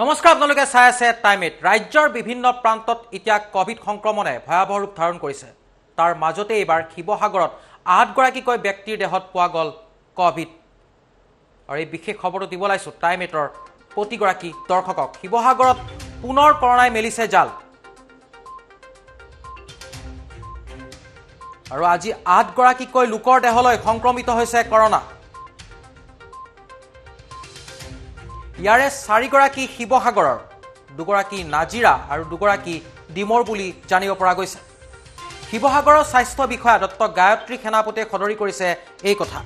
নমস্কাৰ আপোনালোকে চাই আছে টাইম এইট ৰাজ্যৰ বিভিন্ন প্ৰান্তত এতিয়া কভিড সংক্ৰমণে ভয়াৱহ ৰূপ ধাৰণ কৰিছে। তাৰ মাজতে এইবাৰ শিৱসাগৰত আঠগৰাকীকৈ ব্যক্তিৰ দেহত পোৱা গ'ল কভিড আৰু এই বিশেষ খবৰটো দিব লাগিছোঁ টাইম এইটৰ প্ৰতিগৰাকী দৰ্শকক। শিৱসাগৰত পুনৰ কৰোণাই মেলিছে জাল। আৰু আজি আঠগৰাকীকৈ লোকৰ দেহলৈ সংক্ৰমিত হৈছে কৰোণা ইয়াৰে চাৰিগৰাকী শিৱসাগৰৰ দুগৰাকী নাজিৰা আৰু দুগৰাকী ডিমৰ বুলি জানিব পৰা গৈছে। শিৱসাগৰৰ স্বাস্থ্য বিষয়া ডক্টৰ গায়ত্ৰী সেনাপতিয়ে সদৰি কৰিছে এই কথা।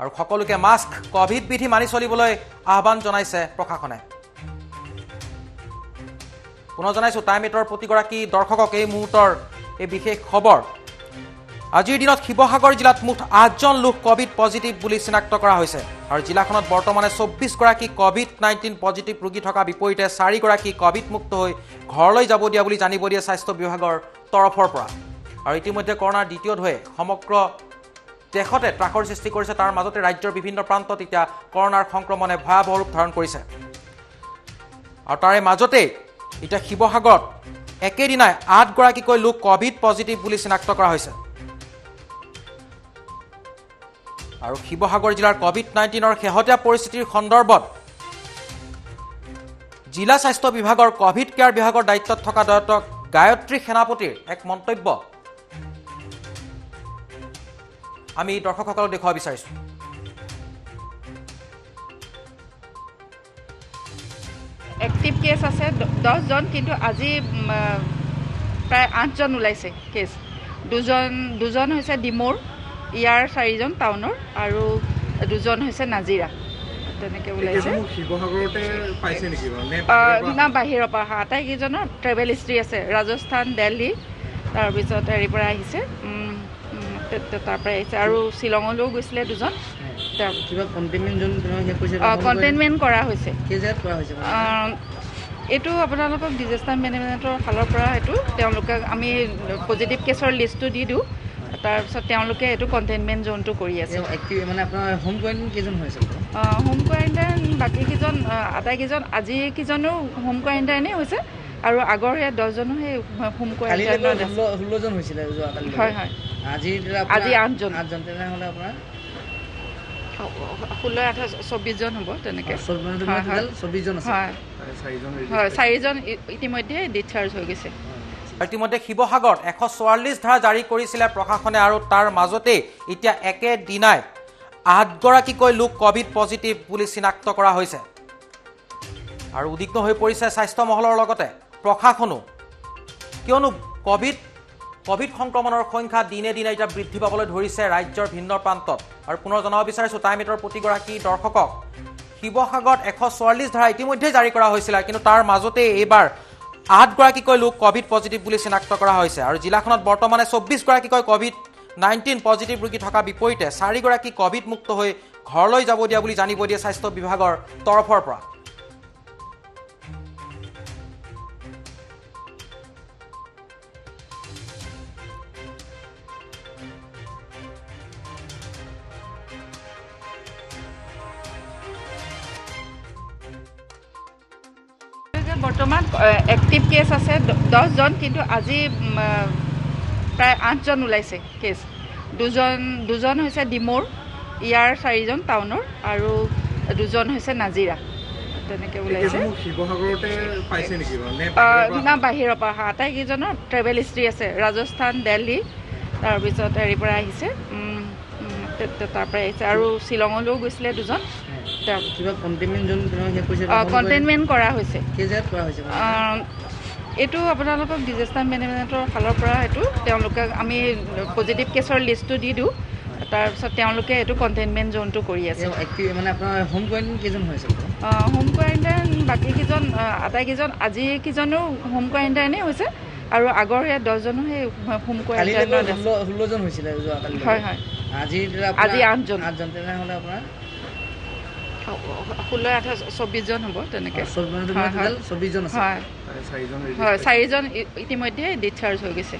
আৰু সকলোকে মাস্ক কভিড বিধি মানি চলিবলৈ আহ্বান জনাইছে প্ৰশাসনে। পুনৰ জনাইছোঁ টাইম এইটৰ প্ৰতিগৰাকী দৰ্শকক এই মুহূৰ্তৰ এই বিশেষ খবৰ। আজিৰ দিনত শিৱসাগৰ জিলাত মুঠ আঠজন লোক কভিড পজিটিভ বুলি চিনাক্ত কৰা হৈছে। আৰু জিলাখনত বৰ্তমানে চৌব্বিছগৰাকী কভিড নাইণ্টিন পজিটিভ ৰোগী থকা বিপৰীতে চাৰিগৰাকী কভিড মুক্ত হৈ ঘৰলৈ যাব দিয়া বুলি জানিব দিয়ে স্বাস্থ্য বিভাগৰ তৰফৰ পৰা। আৰু ইতিমধ্যে কৰোণাৰ দ্বিতীয় ঢৌৱে সমগ্ৰ দেশতে ত্ৰাসৰ সৃষ্টি কৰিছে। তাৰ মাজতে ৰাজ্যৰ বিভিন্ন প্ৰান্তত এতিয়া কৰোণাৰ সংক্ৰমণে ভয়াৱহ ৰূপ ধাৰণ কৰিছে। আৰু তাৰে মাজতেই এতিয়া শিৱসাগৰত একেদিনাই আঠগৰাকীকৈ লোক কভিড পজিটিভ বুলি চিনাক্ত কৰা হৈছে। আৰু শিৱসাগৰ জিলাৰ কভিড নাইণ্টিনৰ শেহতীয়া পৰিস্থিতিৰ সন্দৰ্ভত জিলা স্বাস্থ্য বিভাগৰ কভিড কেয়াৰ বিভাগৰ দায়িত্বত থকা দত্তক গায়ত্ৰী সেনাপতিৰ এক মন্তব্য। আমি দৰ্শকসকলক দেখুৱাব বিচাৰিছোঁ। এক্টিভ কেছ আছে দহজন কিন্তু আজি প্ৰায় আঠজন ওলাইছে কেছ দুজন দুজন হৈছে ডিমৌৰ। ইয়াৰ চাৰিজন টাউনৰ আৰু দুজন হৈছে নাজিৰা। তেনেকৈ ওলাইছে। নে বাহিৰৰ পৰা? পৰা অহা। আটাইকেইজনৰ ট্ৰেভেল হিষ্ট্ৰী আছে। ৰাজস্থান দিল্লী তাৰপিছত হেৰিৰ পৰা আহিছে। তাৰ পৰাই আহিছে। আৰু শ্বিলঙলৈও গৈছিলে দুজন। কণ্টেইনমেণ্ট কৰা হৈছে। এইটো আপোনালোকক ডিজাষ্টাৰ মেনেজমেণ্টৰ ফালৰ পৰা এইটো তেওঁলোকে আমি পজিটিভ কেছৰ লিষ্টটো দি দিওঁ। তাৰপিছত তেওঁলোকে এইটো কণ্টেইনমেণ্ট জোনটো কৰি আছে। মানে আপোনাৰ হোম কোৱাৰেণ্টাইন কেইজন হৈছে আপোনাৰ? হোম কোৱাৰেণ্টাইন বাকীকেইজন আটাইকেইজন আজি কেইজনো হোম কোৱাৰেণ্টাইনেই হৈছে আৰু আগৰ সেই দহজনো সেই হোম কোৱাৰেণ্টাইনত আছে। ষোল্ল ষোল্লজন হৈছিলে হয় হয়। আজি আজি আঠজন। আঠজন তেনেহ'লে আপোনাৰ ষোল্ল আঠাইছ চৌব্বিছজন হ'ব তেনেকৈ। হয়, আছে। চাৰিজন ইতিমধ্যে ডিচাৰ্জ হৈ গৈছে। ইতিমধ্যে শিৱসাগৰত এশ চৌৰাল্লিছ ধাৰা জাৰি কৰিছিলে প্ৰশাসনে আৰু তাৰ মাজতেই এতিয়া একেদিনাই আঠগৰাকীকৈ লোক কভিড পজিটিভ বুলি চিনাক্ত কৰা হৈছে। আৰু উদ্বিগ্ন হৈ পৰিছে স্বাস্থ্য মহলৰ লগতে প্ৰশাসনো। কিয়নো কভিড কভিড সংক্ৰমণৰ সংখ্যা দিনে দিনে এতিয়া বৃদ্ধি পাবলৈ ধৰিছে ৰাজ্যৰ ভিন্ন প্ৰান্তত। আৰু পুনৰ জনাব বিচাৰিছোঁ টাইম এইটৰ প্ৰতিগৰাকী দৰ্শকক শিৱসাগৰত এশ চৌৰাল্লিছ ধাৰা ইতিমধ্যেই জাৰি কৰা হৈছিলে কিন্তু তাৰ মাজতেই এইবাৰ আঠগৰাকীকৈ লোক কভিড পজিটিভ বুলি চিনাক্ত কৰা হৈছে আৰু জিলাখনত বৰ্তমানে চৌব্বিছগৰাকীকৈ কভিড নাইণ্টিন পজিটিভ ৰোগী থকা বিপৰীতে চাৰিগৰাকী কভিড মুক্ত হৈ ঘৰলৈ যাব দিয়া বুলি জানিব দিয়ে স্বাস্থ্য বিভাগৰ তৰফৰ পৰা। বৰ্তমান এক্টিভ কেছ আছে দহজন কিন্তু আজি প্ৰায় আঠজন ওলাইছে কেছ দুজন দুজন হৈছে ডিমৌৰ ইয়াৰ চাৰিজন টাউনৰ আৰু দুজন হৈছে নাজিৰা। তেনেকৈ ওলাইছে। নে বাহিৰৰ পৰা? অহা। আটাইকেইজনৰ ট্ৰেভেল হিষ্ট্ৰী আছে। ৰাজস্থান দিল্লী তাৰপিছত হেৰিৰ পৰা আহিছে। উম, উম, তে- তে- তাৰ পৰাই আহিছে। আৰু শ্বিলঙলৈও গৈছিলে দুজন। কণ্টেইনমেণ্ট কৰা হৈছে। এইটো আপোনালোকক ডিজাষ্টাৰ মেনেজমেণ্টৰ ফালৰ পৰা এইটো তেওঁলোকে আমি পজিটিভ কেছৰ লিষ্টটো দি দিওঁ। তাৰপিছত তেওঁলোকে এইটো কণ্টেইনমেণ্ট জোনটো কৰি আছে। হোম কোৱাৰেণ্টাইন কোৱাৰেণ্টাইন বাকীকেইজন আটাইকেইজন আজি কেইজনো হোম কোৱাৰেণ্টাইনেই হৈছে। আৰু আগৰ সেই দহজনো সেই হোম কোৱাৰেণ্টাইনত হয় হয়। আজি আঠজন। আঠজন তেনেহ'লে আপোনাৰ ষোল্ল আঠাইছ চৌব্বিছজন হ'ব তেনেকৈ। হয়, চাৰিজন ইতিমধ্যে ডিচাৰ্জ হৈ গৈছে।